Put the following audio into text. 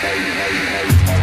hey, hey, hey, hey.